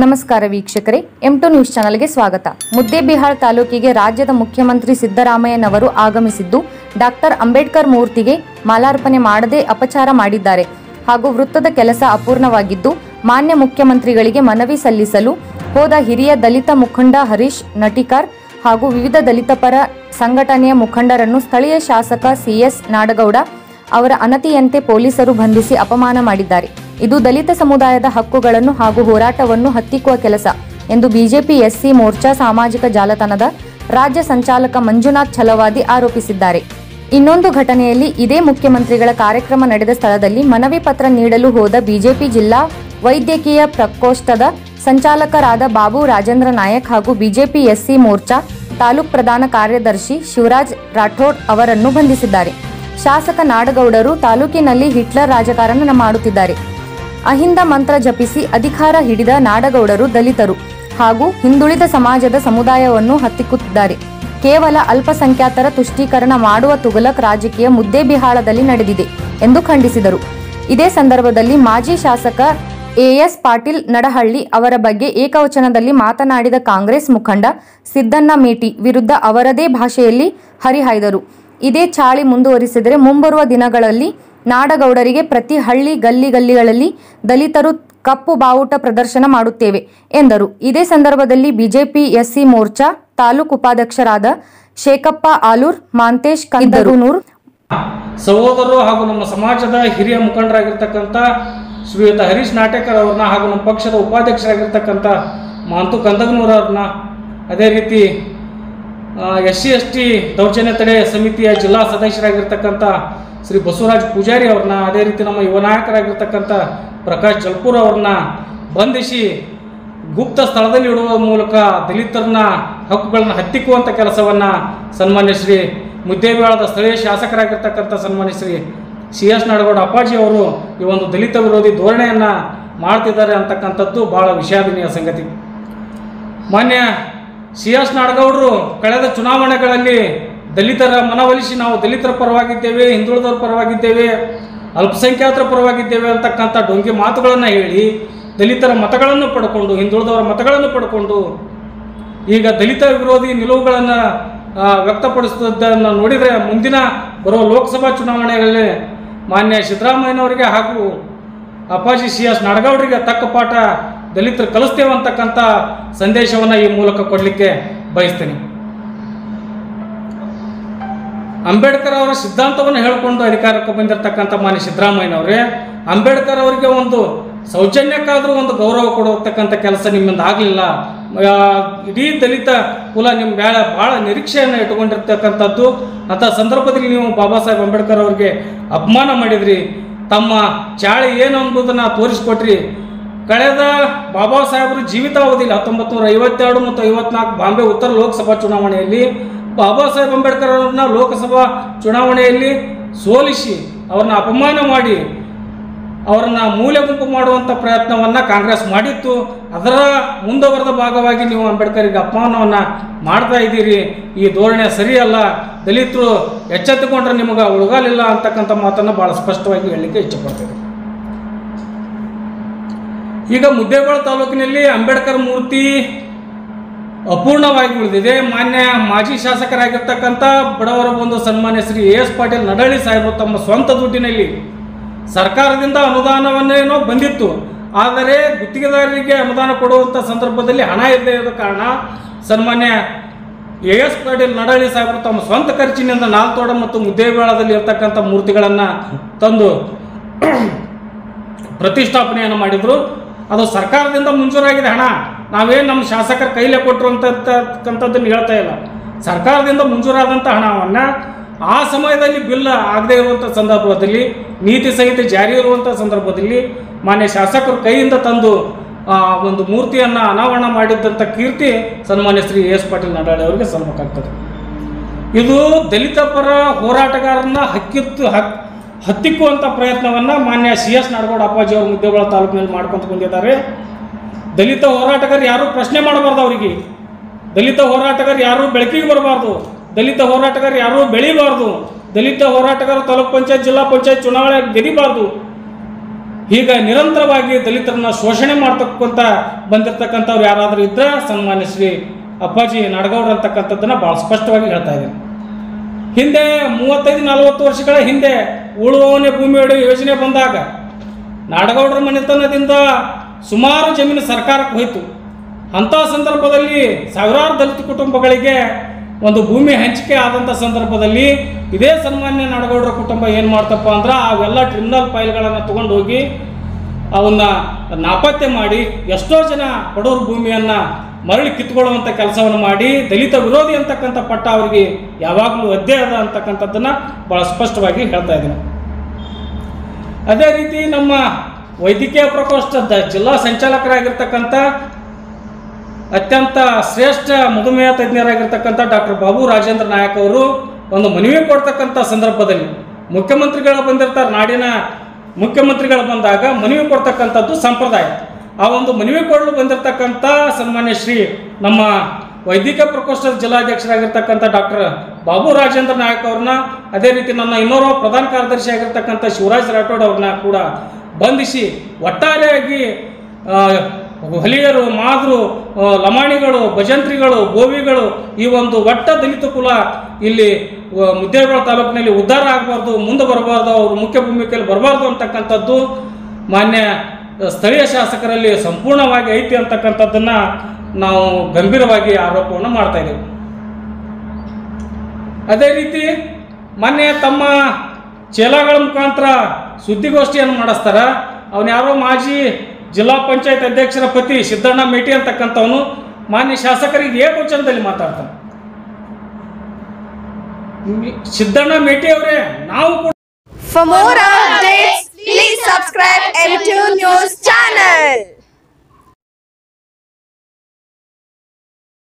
ನಮಸ್ಕಾರ ವೀಕ್ಷಕರೇ M two news ಚಾನಲ್ಗೆ ಸ್ವಾಗತ. ಮುದ್ದೇಬಿಹಾಳ್ ತಾಲೂಕಿಗೆ ರಾಜ್ಯದ ಮುಖ್ಯಮಂತ್ರಿ ಸಿದ್ದರಾಮಯ್ಯನವರು ಆಗಮಿಸಿದ್ದು, ಡಾಕ್ಟರ್ ಅಂಬೇಡ್ಕರ್ ಮೂರ್ತಿಗೆ ಮಾಲಾರ್ಪಣೆ ಮಾಡದೆ ಅಪಚಾರ ಮಾಡಿದ್ದಾರೆ. ಹಾಗೂ ವೃತ್ತದ ಕೆಲಸ ಅಪೂರ್ಣವಾಗಿದ್ದು, ಮಾನ್ಯ ಮುಖ್ಯಮಂತ್ರಿಗಳಿಗೆ ಮನವಿ ಸಲ್ಲಿಸಲು ಹೋದ ಹಿರಿಯ ದಲಿತ ಮುಖಂಡ ಹರೀಶ್ ನಟಿಕಾರ್ ಹಾಗೂ ವಿವಿಧ ದಲಿತ ಪರ ಸಂಘಟನೆಯ ಮುಖಂಡರನ್ನು ಸ್ಥಳೀಯ ಶಾಸಕ ಸಿಎಸ್ ನಾಡಗೌಡ ಅವರ ಅನತಿಯಂತೆ ಪೊಲೀಸರು ಬಂಧಿಸಿ ಅಪಮಾನ ಮಾಡಿದ್ದಾರೆ. ಇದು ದಲಿತ ಸಮುದಾಯದ ಹಕ್ಕುಗಳನ್ನು ಹಾಗೂ ಹೋರಾಟವನ್ನು ಹತ್ತಿಕ್ಕುವ ಕೆಲಸ ಎಂದು ಬಿಜೆಪಿ ಎಸ್ಸಿ ಮೋರ್ಚಾ ಸಾಮಾಜಿಕ ಜಾಲತಾಣದ ರಾಜ್ಯ ಸಂಚಾಲಕ ಮಂಜುನಾಥ್ ಛಲವಾದಿ ಆರೋಪಿಸಿದ್ದಾರೆ. ಇನ್ನೊಂದು ಘಟನೆಯಲ್ಲಿ ಇದೇ ಮುಖ್ಯಮಂತ್ರಿಗಳ ಕಾರ್ಯಕ್ರಮ ನಡೆದ ಸ್ಥಳದಲ್ಲಿ ಮನವಿ ಪತ್ರ ನೀಡಲು ಹೋದ ಬಿಜೆಪಿ ಜಿಲ್ಲಾ ವೈದ್ಯಕೀಯ ಪ್ರಕೋಷ್ಠದ ಸಂಚಾಲಕರಾದ ಬಾಬು ರಾಜೇಂದ್ರ ನಾಯಕ್ ಹಾಗೂ ಬಿಜೆಪಿ ಎಸ್ಸಿ ಮೋರ್ಚಾ ತಾಲೂಕ್ ಪ್ರಧಾನ ಕಾರ್ಯದರ್ಶಿ ಶಿವರಾಜ್ ರಾಠೋಡ್ ಅವರನ್ನು ಬಂಧಿಸಿದ್ದಾರೆ. ಶಾಸಕ ನಾಡಗೌಡರು ತಾಲೂಕಿನಲ್ಲಿ ಹಿಟ್ಲರ್ ರಾಜಕಾರಣ ಮಾಡುತ್ತಿದ್ದಾರೆ. ಅಹಿಂದ ಮಂತ್ರ ಜಪಿಸಿ ಅಧಿಕಾರ ಹಿಡಿದ ನಾಡಗೌಡರು ದಲಿತರು ಹಾಗೂ ಹಿಂದುಳಿದ ಸಮಾಜದ ಸಮುದಾಯವನ್ನು ಹತ್ತಿಕ್ಕುತ್ತಿದ್ದಾರೆ. ಕೇವಲ ಅಲ್ಪಸಂಖ್ಯಾತರ ತುಷ್ಟೀಕರಣ ಮಾಡುವ ತುಗಲಕ್ ರಾಜಕೀಯ ಮುದ್ದೆಬಿಹಾಳದಲ್ಲಿ ನಡೆದಿದೆ ಎಂದು ಖಂಡಿಸಿದರು. ಇದೇ ಸಂದರ್ಭದಲ್ಲಿ ಮಾಜಿ ಶಾಸಕ ಎಎಸ್ ಪಾಟೀಲ್ ನಡಹಳ್ಳಿ ಅವರ ಬಗ್ಗೆ ಏಕವಚನದಲ್ಲಿ ಮಾತನಾಡಿದ ಕಾಂಗ್ರೆಸ್ ಮುಖಂಡ ಸಿದ್ದಣ್ಣ ಮೇಟಿ ವಿರುದ್ಧ ಅವರದೇ ಭಾಷೆಯಲ್ಲಿ ಹರಿಹಾಯ್ದರು. ಇದೇ ಚಾಳಿ ಮುಂದುವರಿಸಿದರೆ ಮುಂಬರುವ ದಿನಗಳಲ್ಲಿ ನಾಡಗೌಡರಿಗೆ ಪ್ರತಿ ಹಳ್ಳಿ ಗಲ್ಲಿ ಗಲ್ಲಿಗಳಲ್ಲಿ ದಲಿತರು ಕಪ್ಪು ಬಾವುಟ ಪ್ರದರ್ಶನ ಮಾಡುತ್ತೇವೆ ಎಂದರು. ಇದೇ ಸಂದರ್ಭದಲ್ಲಿ ಬಿಜೆಪಿ ಎಸ್ಸಿ ಮೋರ್ಚಾ ತಾಲೂಕು ಉಪಾಧ್ಯಕ್ಷರಾದ ಶೇಖಪ್ಪ ಆಲೂರ್, ಮಾಂತೇಶ್ ಕಂದರೂನೂರ್ ಸಹೋದರರು ಹಾಗೂ ನಮ್ಮ ಸಮಾಜದ ಹಿರಿಯ ಮುಖಂಡರಾಗಿರ್ತಕ್ಕಂಥ ಶ್ರೀಯುತ ಹರೀಶ್ ನಾಟೇಕರ್ ಅವ್ರನ್ನ ಹಾಗೂ ನಮ್ಮ ಪಕ್ಷದ ಉಪಾಧ್ಯಕ್ಷರಾಗಿರ್ತಕ್ಕಂಥ ಮಾಂತು ಕಂದಗನೂರವ್ರನ್ನ ಅದೇ ರೀತಿ ಎಸ್ ಸಿ ಎಸ್ ಟಿ ದೌರ್ಜನ್ಯ ತಡೆ ಸಮಿತಿಯ ಜಿಲ್ಲಾ ಸದಸ್ಯರಾಗಿರ್ತಕ್ಕಂಥ ಶ್ರೀ ಬಸವರಾಜ್ ಪೂಜಾರಿ ಅವ್ರನ್ನ, ಅದೇ ರೀತಿ ನಮ್ಮ ಯುವ ನಾಯಕರಾಗಿರ್ತಕ್ಕಂಥ ಪ್ರಕಾಶ್ ಜಲ್ಪೂರ್ ಅವ್ರನ್ನ ಬಂಧಿಸಿ ಗುಪ್ತ ಸ್ಥಳದಲ್ಲಿ ಇಡುವ ಮೂಲಕ ದಲಿತರನ್ನ ಹಕ್ಕುಗಳನ್ನ ಹತ್ತಿಕ್ಕುವಂಥ ಕೆಲಸವನ್ನು ಸನ್ಮಾನ್ಯ ಶ್ರೀ ಮುದ್ದೇಬೇಳದ ಸ್ಥಳೀಯ ಶಾಸಕರಾಗಿರ್ತಕ್ಕಂಥ ಸನ್ಮಾನ್ಯ ಶ್ರೀ ಸಿ ಎಸ್ ನಾಡಗೌಡ ಅಪ್ಪಾಜಿ ಅವರು ಈ ಒಂದು ದಲಿತ ವಿರೋಧಿ ಧೋರಣೆಯನ್ನು ಮಾಡ್ತಿದ್ದಾರೆ ಅಂತಕ್ಕಂಥದ್ದು ಭಾಳ ವಿಷಾದನೀಯ ಸಂಗತಿ. ಮಾನ್ಯ ಸಿ ಎಸ್ ನಾಡಗೌಡರು ಕಳೆದ ಚುನಾವಣೆಗಳಲ್ಲಿ ದಲಿತರ ಮನವೊಲಿಸಿ ನಾವು ದಲಿತರ ಪರವಾಗಿದ್ದೇವೆ, ಹಿಂದುಳಿದವರ ಪರವಾಗಿದ್ದೇವೆ, ಅಲ್ಪಸಂಖ್ಯಾತರ ಪರವಾಗಿದ್ದೇವೆ ಅಂತಕ್ಕಂಥ ಡೊಂಗೆ ಮಾತುಗಳನ್ನು ಹೇಳಿ ದಲಿತರ ಮತಗಳನ್ನು ಪಡ್ಕೊಂಡು, ಹಿಂದುಳಿದವರ ಮತಗಳನ್ನು ಪಡ್ಕೊಂಡು ಈಗ ದಲಿತ ವಿರೋಧಿ ನಿಲುವುಗಳನ್ನು ವ್ಯಕ್ತಪಡಿಸಿದ್ದನ್ನು ನೋಡಿದರೆ ಮುಂದಿನ ಬರುವ ಲೋಕಸಭಾ ಚುನಾವಣೆಗಳಲ್ಲಿ ಮಾನ್ಯ ಸಿದ್ದರಾಮಯ್ಯನವರಿಗೆ ಹಾಗೂ ಅಪ್ಪಾಜಿ ಸಿ ಎಸ್ ನಾಡಗೌಡರಿಗೆ ತಕ್ಕ ಪಾಠ ದಲಿತರು ಕಲಿಸ್ತೇವೆ ಅಂತಕ್ಕಂಥ ಸಂದೇಶವನ್ನು ಈ ಮೂಲಕ ಕೊಡಲಿಕ್ಕೆ ಬಯಸ್ತೇನೆ. ಅಂಬೇಡ್ಕರ್ ಅವರ ಸಿದ್ಧಾಂತವನ್ನು ಹೇಳಿಕೊಂಡು ಅಧಿಕಾರಕ್ಕೆ ಬಂದಿರತಕ್ಕಂಥ ಮಾನ್ಯ ಸಿದ್ದರಾಮಯ್ಯನವರೇ, ಅಂಬೇಡ್ಕರ್ ಅವರಿಗೆ ಒಂದು ಸೌಜನ್ಯಕ್ಕಾದರೂ ಒಂದು ಗೌರವ ಕೊಡತಕ್ಕಂಥ ಕೆಲಸ ನಿಮ್ಮಿಂದ ಆಗಲಿಲ್ಲ. ಇಡೀ ದಲಿತ ಕುಲ ನಿಮ್ಮ ಮೇಲೆ ಭಾಳ ನಿರೀಕ್ಷೆಯನ್ನು ಇಟ್ಟುಕೊಂಡಿರ್ತಕ್ಕಂಥದ್ದು. ಅಂಥ ಸಂದರ್ಭದಲ್ಲಿ ನೀವು ಬಾಬಾ ಸಾಹೇಬ್ ಅಂಬೇಡ್ಕರ್ ಅವರಿಗೆ ಅಪಮಾನ ಮಾಡಿದ್ರಿ. ತಮ್ಮ ಚಾಳಿ ಏನು ಅನ್ನೋದನ್ನು ತೋರಿಸ್ಕೊಟ್ರಿ. ಕಳೆದ ಬಾಬಾ ಸಾಹೇಬರು ಜೀವಿತಾವಧಿಯಲ್ಲಿ ಹತ್ತೊಂಬತ್ತು ನೂರ ಐವತ್ತೆರಡು ಮತ್ತು ಐವತ್ನಾಲ್ಕು ಬಾಂಬೆ ಉತ್ತರ ಲೋಕಸಭಾ ಚುನಾವಣೆಯಲ್ಲಿ ಬಾಬಾ ಸಾಹೇಬ್ ಅಂಬೇಡ್ಕರ್ ಅವರನ್ನ ಲೋಕಸಭಾ ಚುನಾವಣೆಯಲ್ಲಿ ಸೋಲಿಸಿ ಅವ್ರನ್ನ ಅಪಮಾನ ಮಾಡಿ ಅವರನ್ನ ಮೂಲೆ ಗುಂಪು ಮಾಡುವಂಥ ಪ್ರಯತ್ನವನ್ನು ಕಾಂಗ್ರೆಸ್ ಮಾಡಿತ್ತು. ಅದರ ಮುಂದುವರೆದ ಭಾಗವಾಗಿ ನೀವು ಅಂಬೇಡ್ಕರಿಗೆ ಅಪಮಾನವನ್ನು ಮಾಡ್ತಾ ಇದ್ದೀರಿ. ಈ ಧೋರಣೆ ಸರಿಯಲ್ಲ. ದಲಿತರು ಎಚ್ಚೆತ್ತುಕೊಂಡ್ರೆ ನಿಮಗೆ ಉಳಗಾಲಿಲ್ಲ ಅಂತಕ್ಕಂಥ ಮಾತನ್ನು ಭಾಳ ಸ್ಪಷ್ಟವಾಗಿ ಹೇಳಲಿಕ್ಕೆ ಇಷ್ಟಪಡ್ತೇವೆ ಈಗ ಮುದ್ದೇಗೋಳ ತಾಲೂಕಿನಲ್ಲಿ ಅಂಬೇಡ್ಕರ್ ಮೂರ್ತಿ ಅಪೂರ್ಣವಾಗಿ ಉಳಿದಿದೆ. ಮಾನ್ಯ ಮಾಜಿ ಶಾಸಕರಾಗಿರ್ತಕ್ಕಂಥ ಬಡವರ ಬಂಧು ಸನ್ಮಾನ್ಯ ಶ್ರೀ ಎ ಎಸ್ ಪಾಟೀಲ್ ನಡಳ್ಳಿ ಸಾಹೇಬರು ತಮ್ಮ ಸ್ವಂತ ದುಡ್ಡಿನಲ್ಲಿ ಸರ್ಕಾರದಿಂದ ಅನುದಾನವನ್ನೇನೋ ಬಂದಿತ್ತು. ಆದರೆ ಗುತ್ತಿಗೆದಾರರಿಗೆ ಅನುದಾನ ಕೊಡುವಂಥ ಸಂದರ್ಭದಲ್ಲಿ ಹಣ ಇಲ್ಲದೆ ಇರೋ ಕಾರಣ ಸನ್ಮಾನ್ಯ ಎ ಎಸ್ ಪಾಟೀಲ್ ನಡಳ್ಳಿ ಸಾಹೇಬರು ತಮ್ಮ ಸ್ವಂತ ಖರ್ಚಿನಿಂದ ನಾಲ್ತೋಡ ಮತ್ತು ಮುದ್ದೇಬೇಳದಲ್ಲಿ ಇರತಕ್ಕಂಥ ಮೂರ್ತಿಗಳನ್ನು ತಂದು ಪ್ರತಿಷ್ಠಾಪನೆಯನ್ನು ಮಾಡಿದರು. ಅದು ಸರ್ಕಾರದಿಂದ ಮಂಜೂರಾಗಿದೆ ಹಣ. ನಾವೇನು ನಮ್ಮ ಶಾಸಕರ ಕೈಲೇ ಕೊಟ್ಟರು ಅಂತಕ್ಕಂಥದ್ದನ್ನು ಹೇಳ್ತಾ ಇಲ್ಲ. ಸರ್ಕಾರದಿಂದ ಮಂಜೂರಾದಂಥ ಹಣವನ್ನು ಆ ಸಮಯದಲ್ಲಿ ಬಿಲ್ ಆಗದೇ ಇರುವಂಥ ಸಂದರ್ಭದಲ್ಲಿ, ನೀತಿ ಸಂಹಿತೆ ಜಾರಿ ಇರುವಂಥ ಸಂದರ್ಭದಲ್ಲಿ ಮಾನ್ಯ ಶಾಸಕರು ಕೈಯಿಂದ ತಂದು ಒಂದು ಮೂರ್ತಿಯನ್ನು ಅನಾವರಣ ಮಾಡಿದ್ದಂಥ ಕೀರ್ತಿ ಸನ್ಮಾನ್ಯ ಶ್ರೀ ಎಸ್ ಪಾಟೀಲ್ ನಡಾಳಿ ಅವರಿಗೆ ಸಲ್ಲಬೇಕಾಗ್ತದೆ ಇದು ದಲಿತ ಪರ ಹೋರಾಟಗಾರರನ್ನ ಹಕ್ಕಿತ್ತು ಹಕ್ ಹತ್ತಿಕ್ಕುವಂಥ ಪ್ರಯತ್ನವನ್ನು ಮಾನ್ಯ ಸಿ ಎಸ್ ನಾಡಗೌಡ ಅಪ್ಪಾಜಿ ಅವರು ಮುದ್ದೇಬೇಳ ತಾಲೂಕಿನಲ್ಲಿ ಮಾಡ್ಕೊಂತ ಬಂದಿದ್ದಾರೆ. ದಲಿತ ಹೋರಾಟಗಾರರು ಯಾರೂ ಪ್ರಶ್ನೆ ಮಾಡಬಾರ್ದು ಅವರಿಗೆ. ದಲಿತ ಹೋರಾಟಗಾರರು ಯಾರೂ ಬೆಳಕಿಗೆ ಬರಬಾರ್ದು. ದಲಿತ ಹೋರಾಟಗಾರರು ಯಾರೂ ಬೆಳಿಬಾರ್ದು. ದಲಿತ ಹೋರಾಟಗಾರರು ತಾಲೂಕ್ ಪಂಚಾಯತ್, ಜಿಲ್ಲಾ ಪಂಚಾಯತ್ ಚುನಾವಣೆ ಗೆದಿಬಾರ್ದು. ಈಗ ನಿರಂತರವಾಗಿ ದಲಿತರನ್ನ ಶೋಷಣೆ ಮಾಡ್ತಕ್ಕಂಥ ಬಂದಿರತಕ್ಕಂಥವ್ರು ಯಾರಾದರೂ ಇದ್ದರೆ ಸನ್ಮಾನ್ಯ ಶ್ರೀ ಅಪ್ಪಾಜಿ ನಾಡಗೌಡ್ರು ಅಂತಕ್ಕಂಥದ್ದನ್ನು ಭಾಳ ಸ್ಪಷ್ಟವಾಗಿ ಹೇಳ್ತಾ ಇದ್ದೀನಿ. ಹಿಂದೆ ಮೂವತ್ತೈದು, ನಲವತ್ತು ವರ್ಷಗಳ ಹಿಂದೆ ಉಳುವವನೇ ಭೂಮಿ ಯೋಜನೆ ಬಂದಾಗ ನಾಡಗೌಡರ ಮನೆತನದಿಂದ ಸುಮಾರು ಜಮೀನು ಸರ್ಕಾರಕ್ಕೆ ಹೋಯಿತು. ಅಂಥ ಸಂದರ್ಭದಲ್ಲಿ ಸಾವಿರಾರು ದಲಿತ ಕುಟುಂಬಗಳಿಗೆ ಒಂದು ಭೂಮಿ ಹಂಚಿಕೆ ಆದಂಥ ಸಂದರ್ಭದಲ್ಲಿ ಇದೇ ಸನ್ಮಾನ್ಯ ನಾಡಗೌಡರ ಕುಟುಂಬ ಏನು ಮಾಡ್ತಪ್ಪ ಅಂದ್ರೆ ಅವೆಲ್ಲ ಟ್ರಿಮಿನಲ್ ಫೈಲ್ಗಳನ್ನು ತಗೊಂಡು ಹೋಗಿ ಅವನ್ನ ನಾಪತ್ತೆ ಮಾಡಿ ಎಷ್ಟೋ ಜನ ಬಡವ್ರ ಭೂಮಿಯನ್ನು ಮರಳಿ ಕಿತ್ಕೊಳ್ಳುವಂಥ ಕೆಲಸವನ್ನು ಮಾಡಿ ದಲಿತ ವಿರೋಧಿ ಅಂತಕ್ಕಂಥ ಪಟ್ಟ ಅವರಿಗೆ ಯಾವಾಗಲೂ ಅದ್ದೇ ಅದ ಅಂತಕ್ಕಂಥದ್ದನ್ನು ಭಾಳ ಸ್ಪಷ್ಟವಾಗಿ ಹೇಳ್ತಾ ಇದ್ದೀನಿ. ಅದೇ ರೀತಿ ನಮ್ಮ ವೈದ್ಯಕೀಯ ಪ್ರಕೋಷ್ಠದ ಜಿಲ್ಲಾ ಸಂಚಾಲಕರಾಗಿರ್ತಕ್ಕಂಥ ಅತ್ಯಂತ ಶ್ರೇಷ್ಠ ಮಧುಮೇಹ ತಜ್ಞರಾಗಿರ್ತಕ್ಕಂಥ ಡಾಕ್ಟರ್ ಬಾಬು ರಾಜೇಂದ್ರ ನಾಯಕ್ ಅವರು ಒಂದು ಮನವಿ ಕೊಡ್ತಕ್ಕಂಥ ಸಂದರ್ಭದಲ್ಲಿ ಮುಖ್ಯಮಂತ್ರಿಗಳು ಬಂದಿರ್ತಾರೆ, ನಾಡಿನ ಮುಖ್ಯಮಂತ್ರಿಗಳು ಬಂದಾಗ ಮನವಿ ಕೊಡ್ತಕ್ಕಂಥದ್ದು ಸಂಪ್ರದಾಯ. ಆ ಒಂದು ಮನವಿ ಕೊಡಲು ಬಂದಿರತಕ್ಕಂಥ ಸನ್ಮಾನ್ಯ ಶ್ರೀ ನಮ್ಮ ವೈದ್ಯಕೀಯ ಪ್ರಕೋಷ್ಠದ ಜಿಲ್ಲಾಧ್ಯಕ್ಷರಾಗಿರ್ತಕ್ಕಂಥ ಡಾಕ್ಟರ್ ಬಾಬು ರಾಜೇಂದ್ರ ನಾಯಕ್ ಅವ್ರನ್ನ, ಅದೇ ರೀತಿ ನನ್ನ ಇನ್ನೋರ್ವ ಪ್ರಧಾನ ಕಾರ್ಯದರ್ಶಿ ಆಗಿರ್ತಕ್ಕಂಥ ಶಿವರಾಜ್ ರಾಠೋಡ್ ಅವ್ರನ್ನ ಕೂಡ ಬಂಧಿಸಿ ಒಟ್ಟಾರೆಯಾಗಿ ಹಲಿಯರು, ಮಾದ್ರು ಲಮಾಣಿಗಳು, ಭಜಂತ್ರಿಗಳು, ಗೋವಿಗಳು ಈ ಒಂದು ಒಟ್ಟ ದಲಿತ ಕುಲ ಇಲ್ಲಿ ಮುದ್ದೇಬಳ ತಾಲೂಕಿನಲ್ಲಿ ಉದ್ಧಾರ ಆಗಬಾರ್ದು, ಮುಂದೆ ಬರಬಾರ್ದು, ಅವರು ಮುಖ್ಯ ಭೂಮಿಕೆಯಲ್ಲಿ ಬರಬಾರ್ದು ಅಂತಕ್ಕಂಥದ್ದು ಮಾನ್ಯ ಸ್ಥಳೀಯ ಶಾಸಕರಲ್ಲಿ ಸಂಪೂರ್ಣವಾಗಿ ಐತಿ ಅಂತಕ್ಕಂಥದ್ದನ್ನು ನಾವು ಗಂಭೀರವಾಗಿ ಆರೋಪವನ್ನು ಮಾಡ್ತಾ ಅದೇ ರೀತಿ ಮೊನ್ನೆ ತಮ್ಮ ಚೇಲಾಗಳ ಮುಖಾಂತರ ಸುದ್ದಿಗೋಷ್ಠಿಯನ್ನು ಮಾಡಿಸ್ತಾರೆ ಅವನ ಯಾರೋ ಮಾಜಿ ಜಿಲ್ಲಾ ಪಂಚಾಯತ್ ಅಧ್ಯಕ್ಷರ ಪತಿ ಸಿದ್ದಣ್ಣ ಮೇಟಿ ಅಂತಕ್ಕಂಥವನು ಮಾನ್ಯ ಶಾಸಕರಿಗೆ ಏಕವಚನದಲ್ಲಿ ಮಾತಾಡ್ತಾನೆ ಸಿದ್ದಣ್ಣ ಮೇಟಿ ಅವರೇ ನಾವು ಕೂಡ For more updates, please subscribe M2 News channel.